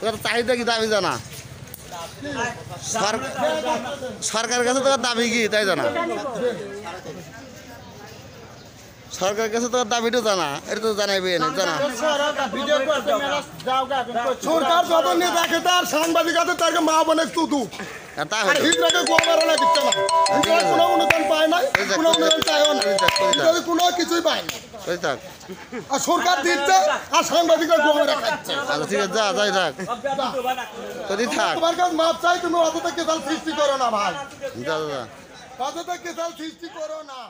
তোর চাহিদা কি দাবি জানা? সর- সরকারের কাছে তোর দাবি কি তাই জানা? সরকারের কাছে তোর দাবিটা জানা এটা তো জানাইবে জানা। সরকার যত নেতা খেতে আর সাংবাদিক আছে তাকে মা বোনে তুতু। তা আর হলো গোবর না না কোনো? অনুদান পায় না কোনো কোনো কিছুই ওই থাক। আর সরকার দিচ্ছে আর সাংবাদিকরা গোবর খাচ্ছে। আচ্ছা ঠিক আছে যা যাই থাক। তোরই থাক। তোমার কাছে মাপ চাই তুমি অযথা কেসাল সৃষ্টি করো না ভাই। যা যা। অযথা কেসাল সৃষ্টি করো না।